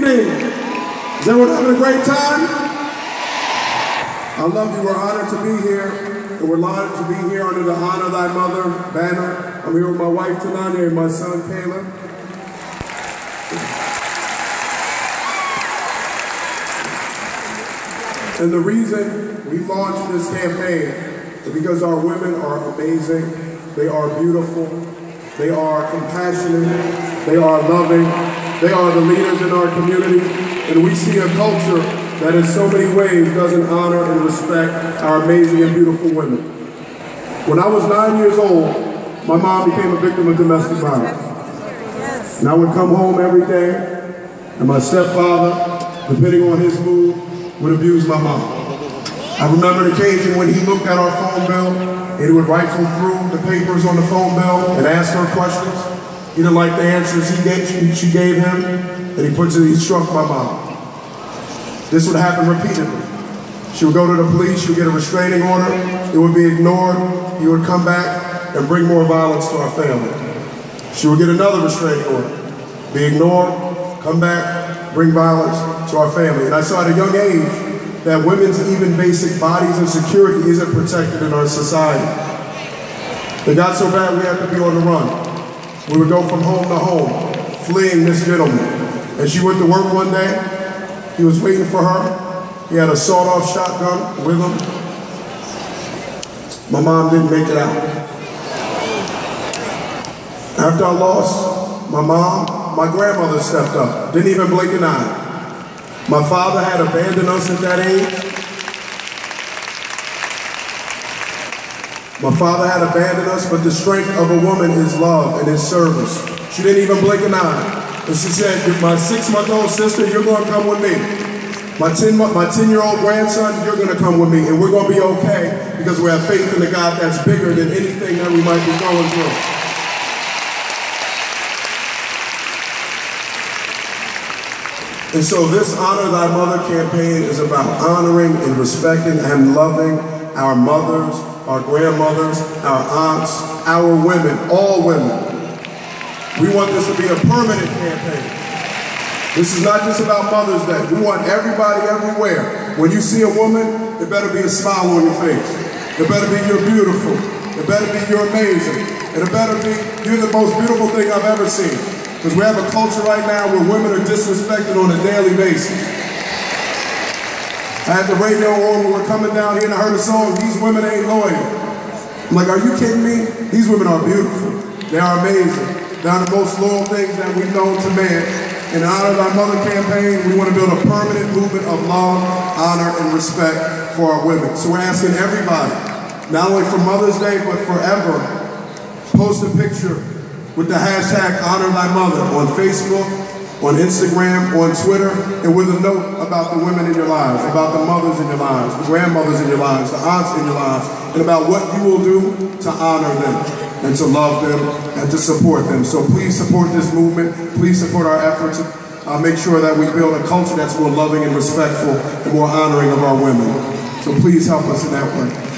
evening. Is everyone having a great time? I love you. We're honored to be here. And we're honored to be here under the Honor of Thy Mother banner. I'm here with my wife, Tananya, and my son, Caleb. And the reason we launched this campaign is because our women are amazing. They are beautiful. They are compassionate. They are loving. They are the leaders in our community. And we see a culture that in so many ways doesn't honor and respect our amazing and beautiful women. When I was nine years old, my mom became a victim of domestic violence. And I would come home every day, and my stepfather, depending on his mood, would abuse my mom. I remember an occasion when he looked at our phone bill and he would rifle through the papers on the phone bill and ask her questions. He didn't like the answers he gave, she, gave him, and he puts it, he struck my mom. This would happen repeatedly. She would go to the police, she would get a restraining order, it would be ignored, he would come back and bring more violence to our family. She would get another restraining order, be ignored, come back, bring violence to our family. And I saw at a young age that women's even basic bodies and security isn't protected in our society. It got so bad we had to be on the run. We would go from home to home, fleeing this gentleman. And she went to work one day, he was waiting for her. He had a sawed-off shotgun with him. My mom didn't make it out. After I lost my mom, my grandmother stepped up, didn't even blink an eye. My father had abandoned us at that age. My father had abandoned us, but the strength of a woman is love and is service. She didn't even blink an eye. And she said, my six-month-old sister, you're going to come with me. My 10 my 10 year old grandson, you're going to come with me, and we're going to be okay because we have faith in a God that's bigger than anything that we might be going through. And so this Honor Thy Mother campaign is about honoring and respecting and loving our mothers, our grandmothers, our aunts, our women, all women. We want this to be a permanent campaign. This is not just about Mother's Day. We want everybody everywhere. When you see a woman, it better be a smile on your face. It better be you're beautiful. It better be you're amazing. And it better be you're the most beautiful thing I've ever seen. Because we have a culture right now where women are disrespected on a daily basis. I had the radio on when we are coming down here and I heard a song, These Women Ain't Loyal. I'm like, are you kidding me? These women are beautiful. They are amazing. They are the most loyal things that we've known to man. In honor of our mother campaign, we want to build a permanent movement of love, honor, and respect for our women. So we're asking everybody, not only for Mother's Day, but forever, post a picture with the hashtag Honor Thy Mother on Facebook, on Instagram, on Twitter, and with a note about the women in your lives, about the mothers in your lives, the grandmothers in your lives, the aunts in your lives, and about what you will do to honor them and to love them and to support them. So please support this movement. Please support our efforts. Uh, make sure that we build a culture that's more loving and respectful and more honoring of our women. So please help us in that way.